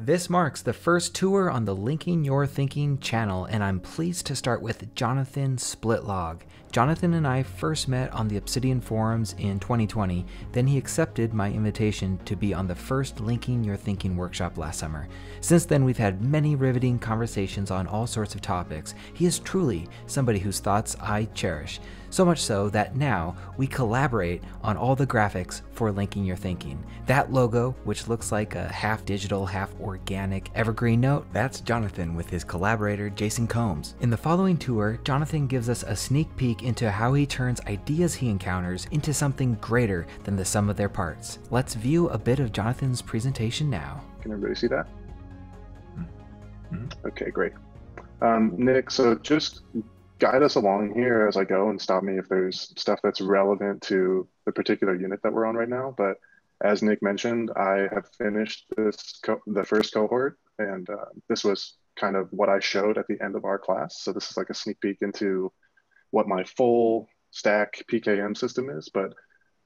This marks the first tour on the Linking Your Thinking channel, and I'm pleased to start with Jonathan Splitlog. Jonathan and I first met on the Obsidian forums in 2020, then he accepted my invitation to be on the first Linking Your Thinking workshop last summer. Since then, we've had many riveting conversations on all sorts of topics. He is truly somebody whose thoughts I cherish. So much so that now we collaborate on all the graphics for Linking Your Thinking. That logo, which looks like a half digital, half organic evergreen note, that's Jonathan with his collaborator Jason Combs. In the following tour, Jonathan gives us a sneak peek into how he turns ideas he encounters into something greater than the sum of their parts. Let's view a bit of Jonathan's presentation now. Can everybody see that? Mm-hmm. Okay, great. Um, Nick, so just guide us along here as I go and stop me if there's stuff that's relevant to the particular unit that we're on right now. But as Nick mentioned, I have finished this the first cohort, and uh, this was kind of what I showed at the end of our class. So this is like a sneak peek into what my full stack PKM system is, but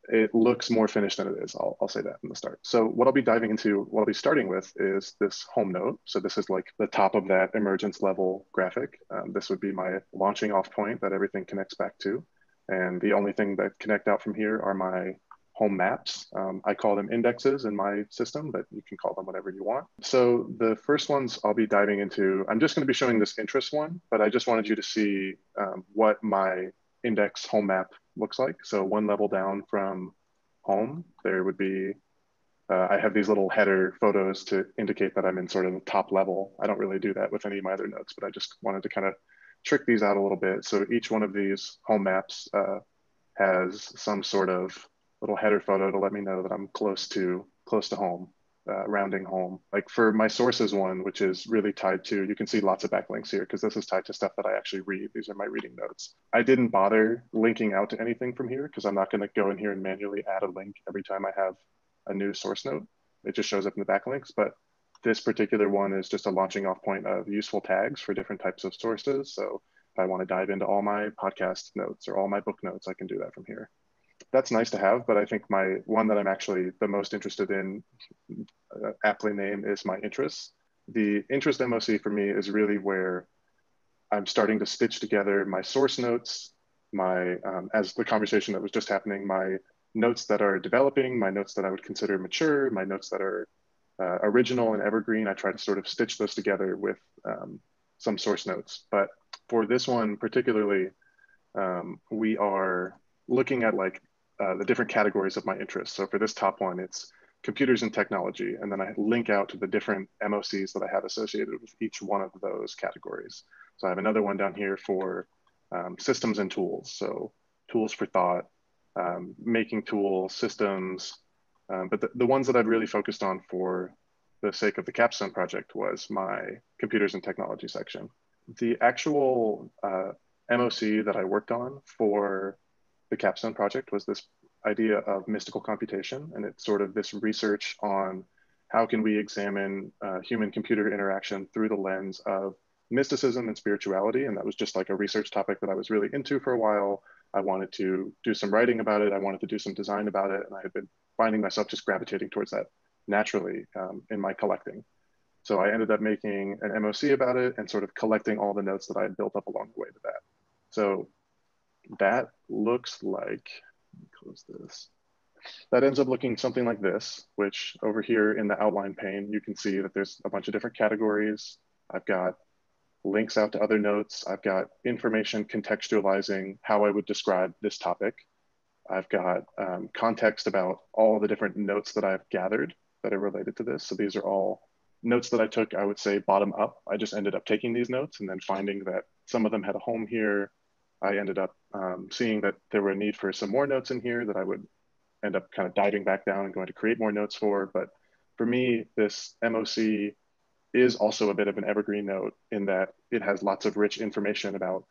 it looks more finished than it is. I'll, I'll say that from the start. So what I'll be diving into, what I'll be starting with is this home node. So this is like the top of that emergence level graphic. Um, this would be my launching off point that everything connects back to. And the only thing that connect out from here are my home maps. Um, I call them indexes in my system, but you can call them whatever you want. So the first ones I'll be diving into, I'm just gonna be showing this interest one, but I just wanted you to see um, what my index home map looks like. So one level down from home, there would be, uh, I have these little header photos to indicate that I'm in sort of the top level. I don't really do that with any of my other notes, but I just wanted to kind of trick these out a little bit. So each one of these home maps uh, has some sort of little header photo to let me know that I'm close to close to home uh, rounding home. Like for my sources one, which is really tied to, you can see lots of backlinks here because this is tied to stuff that I actually read. These are my reading notes. I didn't bother linking out to anything from here because I'm not going to go in here and manually add a link every time I have a new source note. It just shows up in the backlinks. But this particular one is just a launching off point of useful tags for different types of sources. So if I want to dive into all my podcast notes or all my book notes, I can do that from here that's nice to have, but I think my one that I'm actually the most interested in, uh, aptly named, is my interests. The interest MOC for me is really where I'm starting to stitch together my source notes, my um, as the conversation that was just happening, my notes that are developing, my notes that I would consider mature, my notes that are uh, original and evergreen. I try to sort of stitch those together with um, some source notes. But for this one particularly, um, we are looking at like uh, the different categories of my interests. So for this top one, it's computers and technology. And then I link out to the different MOCs that I have associated with each one of those categories. So I have another one down here for um, systems and tools. So tools for thought, um, making tools, systems. Um, but the, the ones that I've really focused on for the sake of the capstone project was my computers and technology section. The actual uh, MOC that I worked on for the capstone project was this idea of mystical computation and it's sort of this research on how can we examine uh, human computer interaction through the lens of mysticism and spirituality and that was just like a research topic that i was really into for a while. I wanted to do some writing about it. I wanted to do some design about it and i had been finding myself just gravitating towards that naturally um, in my collecting. So i ended up making an moc about it and sort of collecting all the notes that i had built up along the way to that. So that looks like, close this. That ends up looking something like this, which over here in the outline pane, you can see that there's a bunch of different categories. I've got links out to other notes. I've got information contextualizing how I would describe this topic. I've got um, context about all the different notes that I've gathered that are related to this. So these are all notes that I took, I would say bottom up. I just ended up taking these notes and then finding that some of them had a home here, I ended up um, seeing that there were a need for some more notes in here that I would end up kind of diving back down and going to create more notes for. But for me, this MOC is also a bit of an evergreen note in that it has lots of rich information about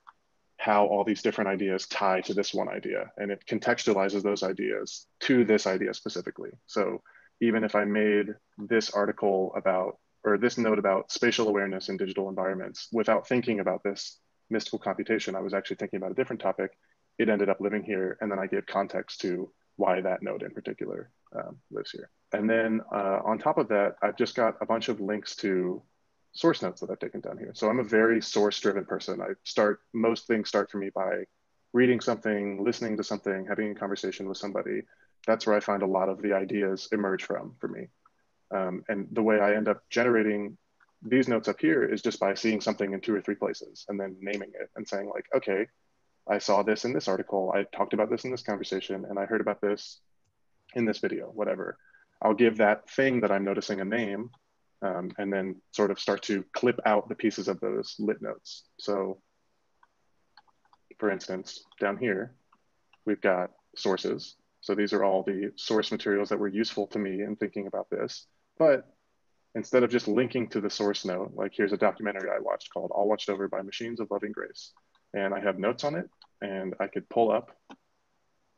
how all these different ideas tie to this one idea. And it contextualizes those ideas to this idea specifically. So even if I made this article about, or this note about spatial awareness in digital environments without thinking about this mystical computation, I was actually thinking about a different topic. It ended up living here, and then I gave context to why that node in particular um, lives here. and then uh, on top of that, I've just got a bunch of links to source notes that I've taken down here. So I'm a very source driven person. I start, most things start for me by reading something, listening to something, having a conversation with somebody. That's where I find a lot of the ideas emerge from for me. Um, and the way I end up generating these notes up here is just by seeing something in two or three places and then naming it and saying like, okay, I saw this in this article. I talked about this in this conversation and I heard about this in this video, whatever. I'll give that thing that I'm noticing a name um, and then sort of start to clip out the pieces of those lit notes. So for instance, down here, we've got sources. So these are all the source materials that were useful to me in thinking about this. But instead of just linking to the source note, like here's a documentary I watched called All Watched Over by Machines of Loving Grace. And I have notes on it and I could pull up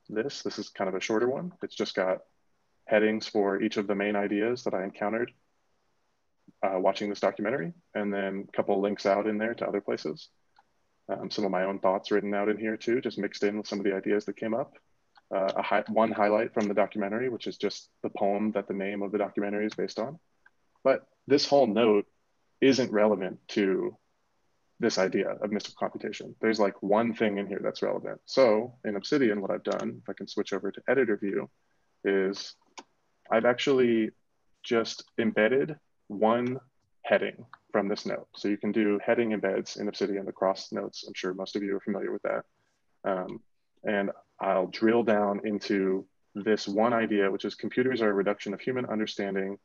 this. This is kind of a shorter one. It's just got headings for each of the main ideas that I encountered uh, watching this documentary, and then a couple links out in there to other places. Um, some of my own thoughts written out in here too, just mixed in with some of the ideas that came up. Uh, a hi one highlight from the documentary, which is just the poem that the name of the documentary is based on. But this whole note isn't relevant to this idea of mystical computation. There's like one thing in here that's relevant. So in Obsidian, what I've done, if I can switch over to editor view, is I've actually just embedded one heading from this note. So you can do heading embeds in Obsidian across notes. I'm sure most of you are familiar with that. Um, and I'll drill down into this one idea, which is computers are a reduction of human understanding.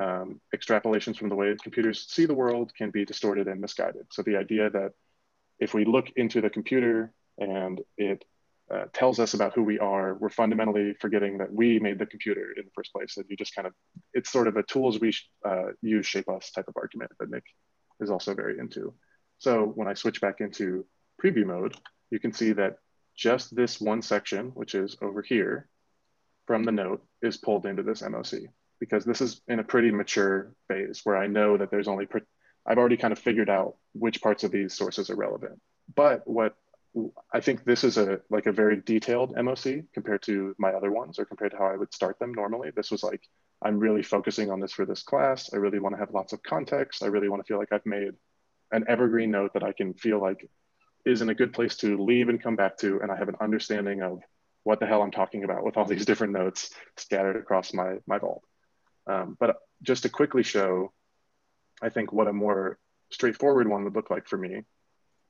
Um, extrapolations from the way computers see the world can be distorted and misguided. So the idea that if we look into the computer and it uh, tells us about who we are, we're fundamentally forgetting that we made the computer in the first place. And you just kind of, it's sort of a tools we uh, use shape us type of argument that Nick is also very into. So when I switch back into preview mode, you can see that just this one section, which is over here from the note is pulled into this MOC because this is in a pretty mature phase where I know that there's only, I've already kind of figured out which parts of these sources are relevant. But what I think this is a like a very detailed MOC compared to my other ones or compared to how I would start them normally. This was like, I'm really focusing on this for this class. I really want to have lots of context. I really want to feel like I've made an evergreen note that I can feel like is in a good place to leave and come back to. And I have an understanding of what the hell I'm talking about with all these different notes scattered across my, my vault. Um, but just to quickly show, I think what a more straightforward one would look like for me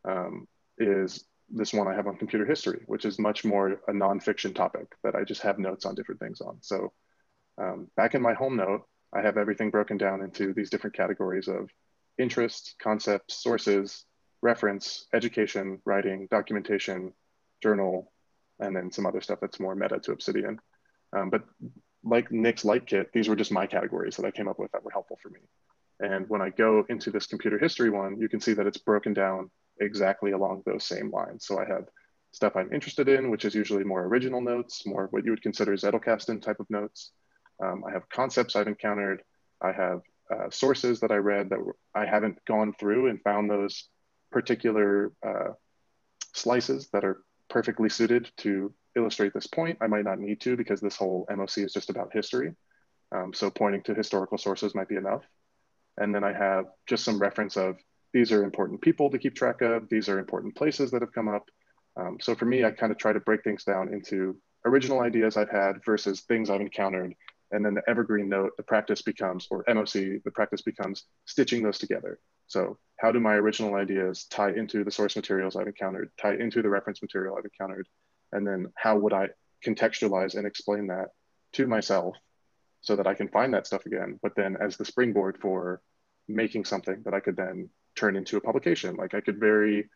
um, is this one I have on computer history, which is much more a nonfiction topic that I just have notes on different things on. So um, back in my home note, I have everything broken down into these different categories of interests, concepts, sources, reference, education, writing, documentation, journal, and then some other stuff that's more meta to Obsidian. Um, but like Nick's LYT Kit, these were just my categories that I came up with that were helpful for me. And when I go into this computer history one, you can see that it's broken down exactly along those same lines. So I have stuff I'm interested in, which is usually more original notes, more what you would consider Zettelkasten type of notes. Um, I have concepts I've encountered. I have uh, sources that I read that I haven't gone through and found those particular uh, slices that are perfectly suited to illustrate this point. I might not need to because this whole MOC is just about history. Um, so pointing to historical sources might be enough. And then I have just some reference of these are important people to keep track of. These are important places that have come up. Um, so for me, I kind of try to break things down into original ideas I've had versus things I've encountered. And then the evergreen note, the practice becomes, or MOC, the practice becomes stitching those together. So how do my original ideas tie into the source materials I've encountered, tie into the reference material I've encountered? And then how would I contextualize and explain that to myself so that I can find that stuff again, but then as the springboard for making something that I could then turn into a publication. Like I could very,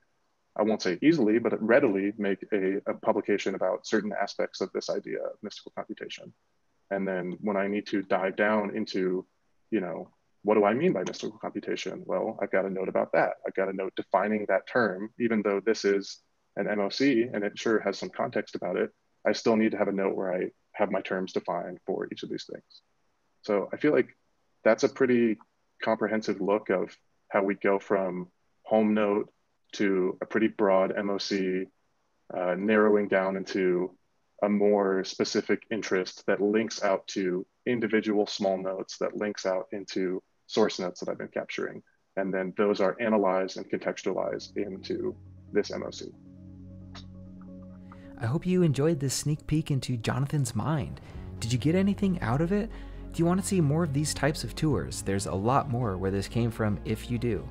I won't say easily, but readily make a, a publication about certain aspects of this idea of mystical computation. And then when I need to dive down into, you know, what do I mean by mystical computation? Well, I've got a note about that. I've got a note defining that term, even though this is an MOC and it sure has some context about it, I still need to have a note where I have my terms defined for each of these things. So I feel like that's a pretty comprehensive look of how we go from home note to a pretty broad MOC, uh, narrowing down into a more specific interest that links out to individual small notes that links out into source notes that I've been capturing. And then those are analyzed and contextualized into this MOC. I hope you enjoyed this sneak peek into Jonathan's mind. Did you get anything out of it? Do you want to see more of these types of tours? There's a lot more where this came from if you do.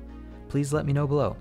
Please let me know below.